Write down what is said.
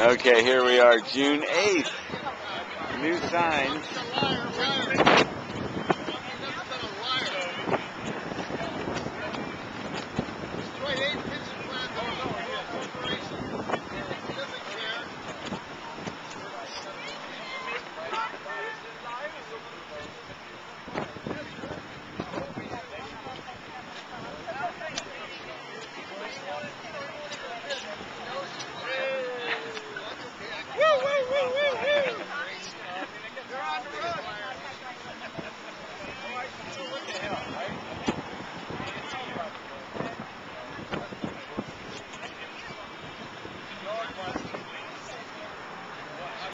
Okay, here we are, June 8th. New signs. Yeah.